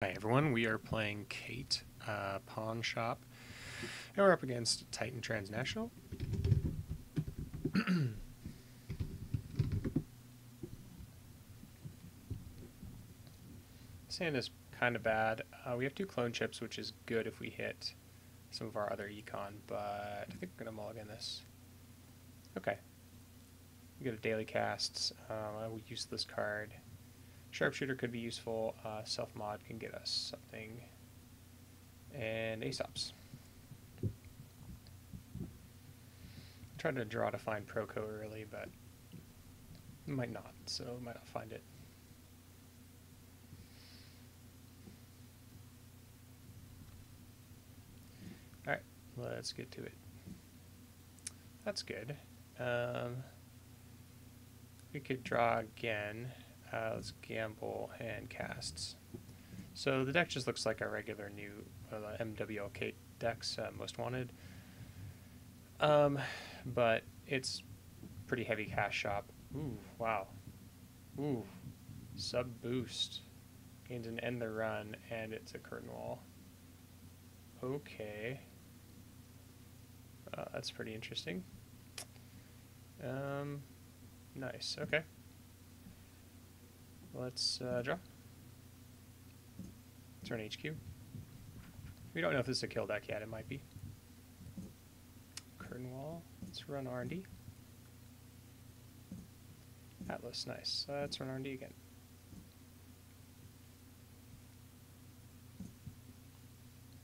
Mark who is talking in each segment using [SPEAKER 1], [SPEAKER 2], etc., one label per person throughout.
[SPEAKER 1] Hi everyone, we are playing Kate uh, Pawn Shop, and we're up against Titan Transnational. Sand is kind of bad. Uh, we have two clone chips, which is good if we hit some of our other econ, but I think we're going to mulligan this. Okay. We get a daily casts. Um, I will use this card. Sharpshooter could be useful. Uh, Self mod can get us something. And Aesop's. Tried to draw to find Proco early, but might not, so might not find it. Alright, let's get to it. That's good. Um, we could draw again. Let's gamble and casts. So the deck just looks like a regular new uh, MWLK decks, uh, most wanted. Um, but it's pretty heavy cash shop. Ooh, wow. Ooh, sub boost. Gains an end the run, and it's a curtain wall. Okay. Uh, that's pretty interesting. Um, nice. Okay. Let's uh, draw. Turn HQ. We don't know if this is a kill deck yet. It might be. Curtain wall. Let's run R&D. Atlas, nice. Uh, let's run R&D again.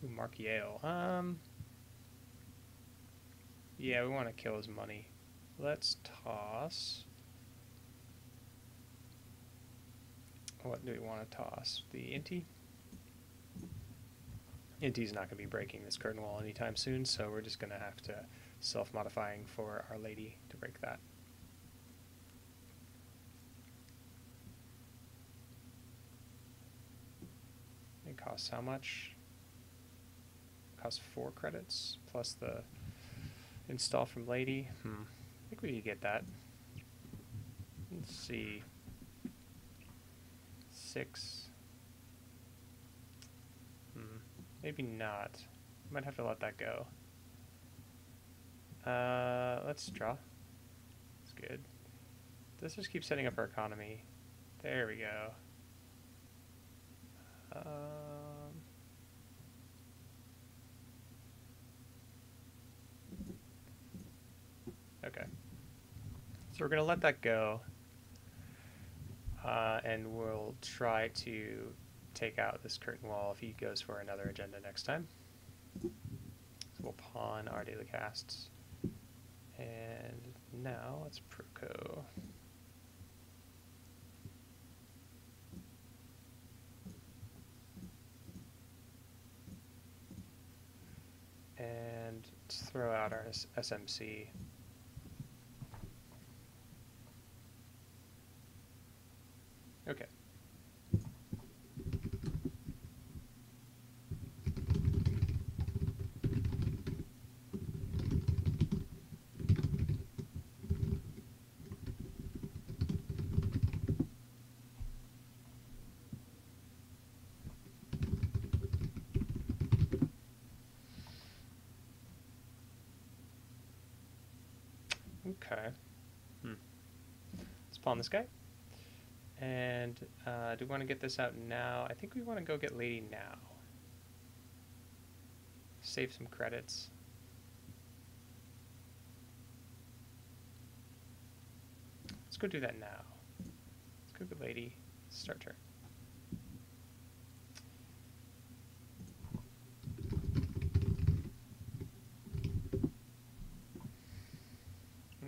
[SPEAKER 1] Ooh, Mark Yale. Um, yeah, we want to kill his money. Let's toss. What do we want to toss? The Inti? Inti's not going to be breaking this curtain wall anytime soon, so we're just going to have to self-modifying for Our Lady to break that. It costs how much? It costs four credits, plus the install from Lady. Hmm. I think we could get that. Let's see six. Hmm, maybe not. Might have to let that go. Uh, let's draw. That's good. Let's just keep setting up our economy. There we go. Um, okay. So we're going to let that go uh, and we'll try to take out this curtain wall if he goes for another agenda next time. So we'll pawn our daily casts. And now let's Proco. And let's throw out our SMC. Okay. Okay. Hmm. Let's pawn this guy. And uh, do we want to get this out now? I think we want to go get Lady now. Save some credits. Let's go do that now. Let's go get Lady. Start turn.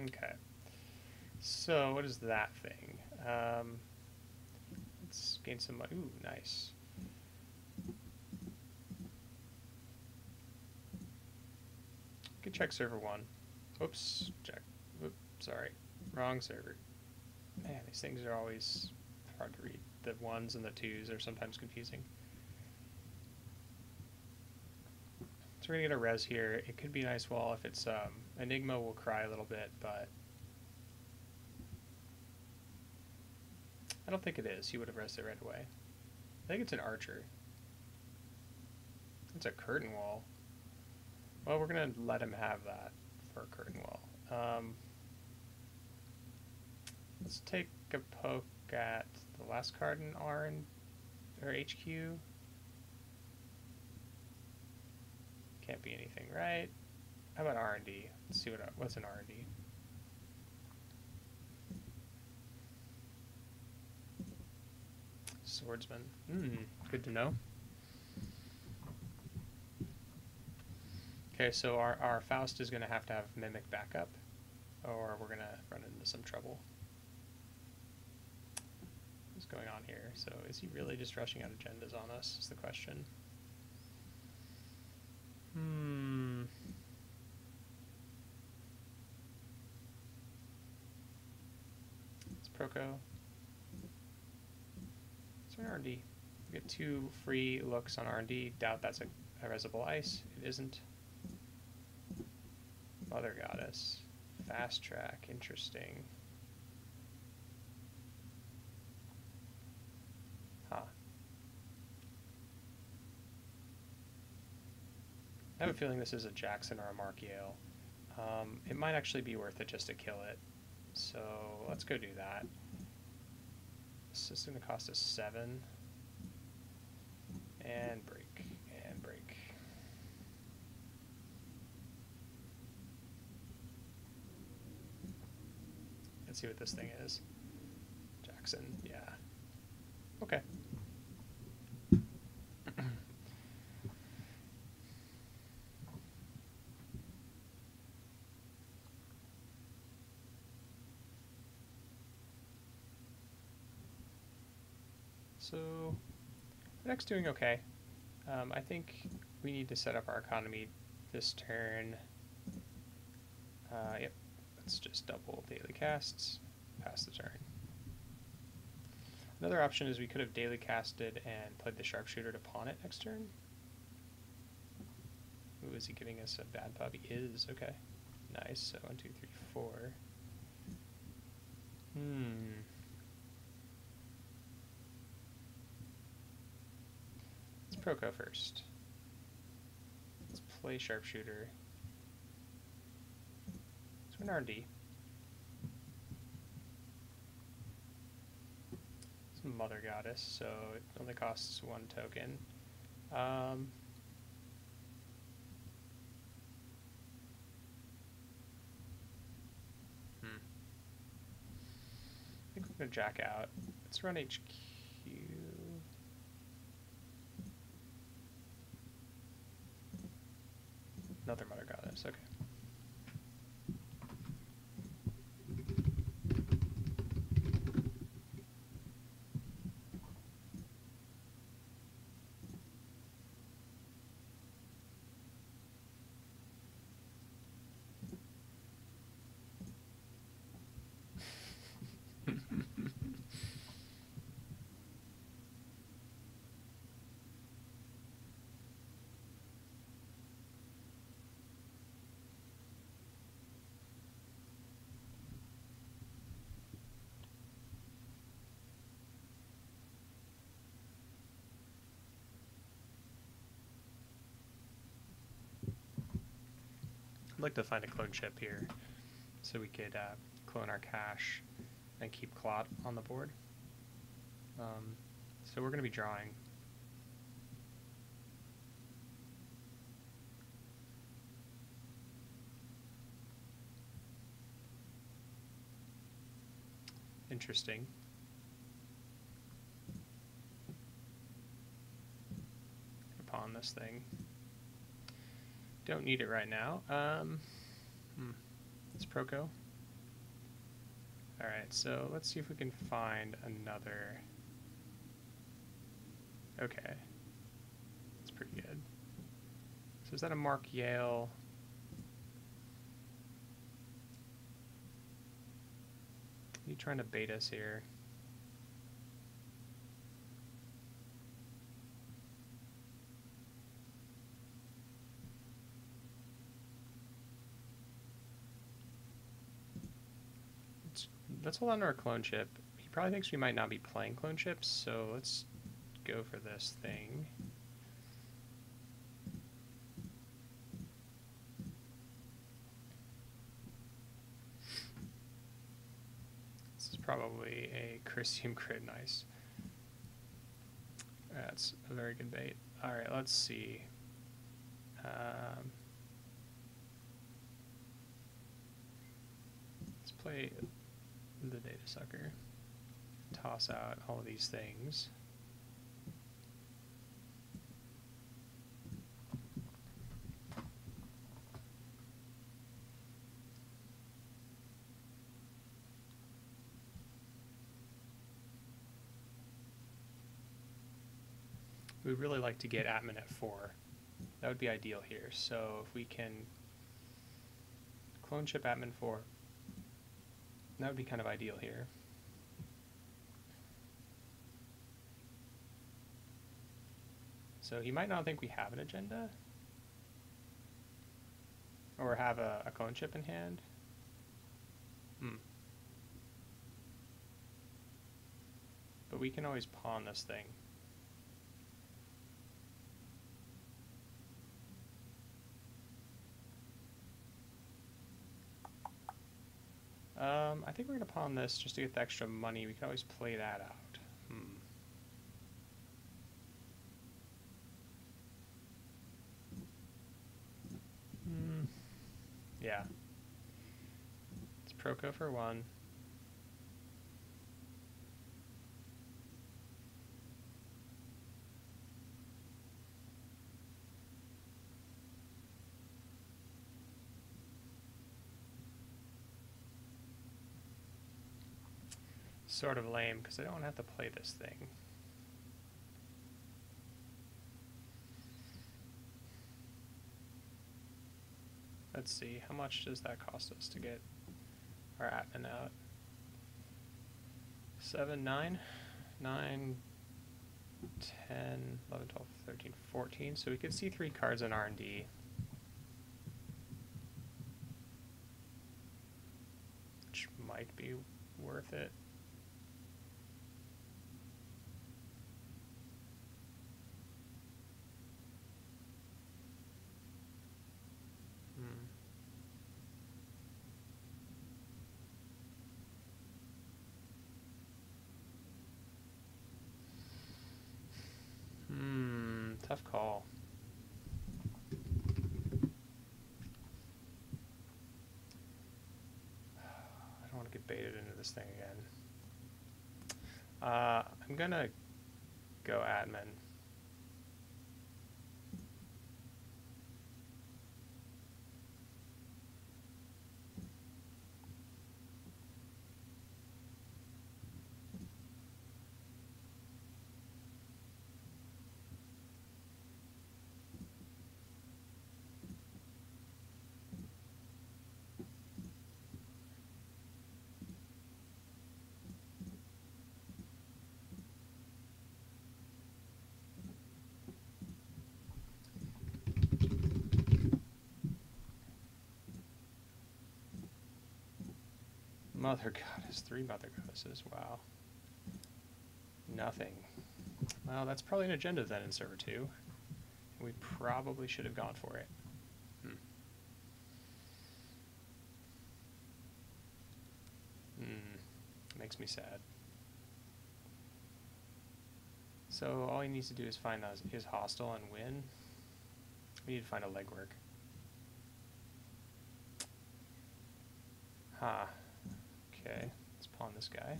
[SPEAKER 1] Okay. So what is that thing? Um, Let's gain some money. Ooh, nice. Good check server one. Oops, check. Oops, sorry. Wrong server. Man, these things are always hard to read. The ones and the twos are sometimes confusing. So we're gonna get a res here. It could be a nice wall if it's um, Enigma will cry a little bit, but I don't think it is. He would have rezzed right away. I think it's an archer. It's a curtain wall. Well, we're gonna let him have that for a curtain wall. Um, let's take a poke at the last card in R and or HQ. Can't be anything, right? How about R and D? Let's see what what's an R and D. Swordsman. Hmm, good to know. Okay, so our, our Faust is going to have to have Mimic backup, or we're going to run into some trouble. What's going on here? So is he really just rushing out agendas on us, is the question. Hmm. It's Proco. It's an R&D. We get two free looks on R&D. Doubt that's a, a rezzable ice. It isn't. Mother Goddess. Fast track. Interesting. Huh. I have a feeling this is a Jackson or a Mark Yale. Um, it might actually be worth it just to kill it. So let's go do that. This is going to cost us 7. And break. And break. Let's see what this thing is. Jackson, yeah. Okay. So, deck's doing okay. Um, I think we need to set up our economy this turn. Uh, yep, let's just double daily casts, pass the turn. Another option is we could have daily casted and played the sharpshooter to pawn it next turn. Ooh, is he giving us a bad? He is, okay. Nice, so one, two, three, four. Hmm. Let's Proco first. Let's play sharpshooter. Let's win R&D. Mother Goddess, so it only costs one token. Um, hmm. I think we're going to jack out. Let's run HQ. Another Mother Goddess, okay. Like to find a clone chip here so we could uh, clone our cash and keep Clot on the board. Um, so we're going to be drawing. Interesting. Upon this thing. Don't need it right now. Um, hmm. It's Proco. Alright, so let's see if we can find another. Okay. That's pretty good. So is that a Mark Yale? Are you trying to bait us here? let's hold on to our clone chip. He probably thinks we might not be playing clone chips, so let's go for this thing. This is probably a Crisium Grid Nice. That's a very good bait. Alright, let's see. Um, let's play the Data Sucker. Toss out all of these things. We'd really like to get Atman at 4. That would be ideal here. So if we can clone chip Atman 4, that would be kind of ideal here. So he might not think we have an agenda. Or have a, a clone chip in hand. Hmm. But we can always pawn this thing. Um, I think we're going to pawn this just to get the extra money. We can always play that out. Hmm. Hmm. Yeah. It's Proco for one. Sort of lame because I don't have to play this thing. Let's see, how much does that cost us to get our Atman out? 7, 9, 9, 10, 11, 12, 13, 14. So we could see three cards in R&D. Which might be worth it. Tough call. I don't want to get baited into this thing again. Uh, I'm gonna go Atman. Mother goddess, three mother goddesses, wow. Nothing. Well, that's probably an agenda then in server 2. We probably should have gone for it. Hmm. Hmm. Makes me sad. So all he needs to do is find his hostile and win. We need to find a legwork. Huh. Okay, let's pawn this guy.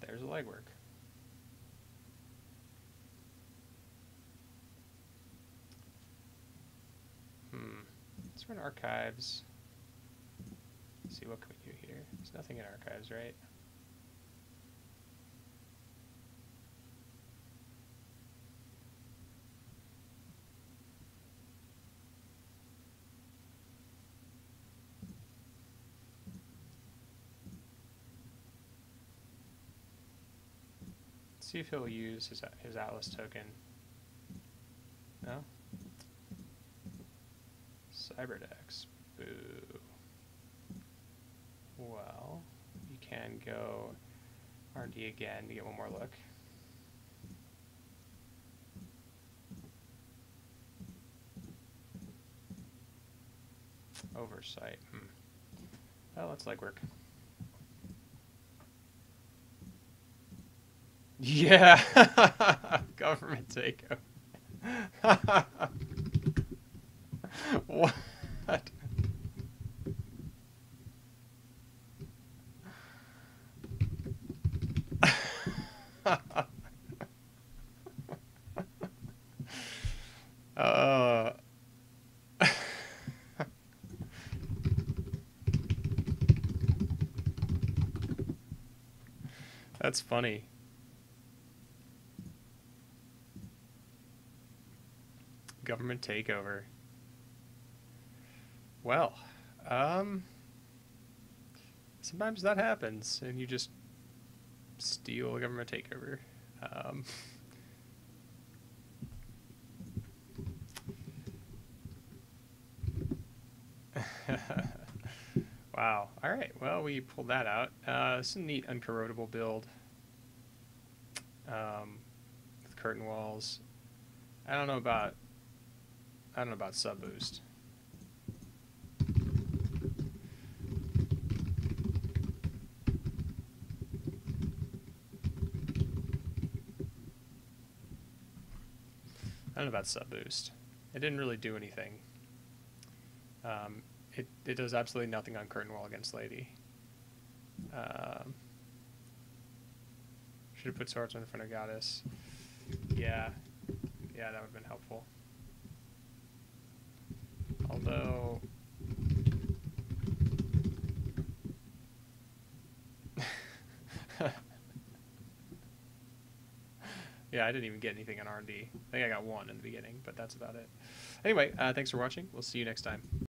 [SPEAKER 1] There's a legwork. Hmm. Let's run archives. Let's see what can we do here. There's nothing in archives, right? See if he'll use his, his Atlas token. No? Cyberdex. Boo. Well, you can go RD again to get one more look. Oversight. Hmm. Well, let's legwork. Yeah, government takeover. what? uh. That's funny. Government takeover. Well, um, sometimes that happens, and you just steal a government takeover. Um, wow. All right. Well, we pulled that out. Uh, it's a neat uncorrodable build um, with curtain walls. I don't know about. I don't know about sub boost. I don't know about sub boost. It didn't really do anything. Um, it it does absolutely nothing on curtain wall against lady. Um, should have put swordsman in front of goddess. Yeah, yeah, that would have been helpful. Although. yeah, I didn't even get anything on R&D. I think I got one in the beginning, but that's about it. Anyway, uh, thanks for watching. We'll see you next time.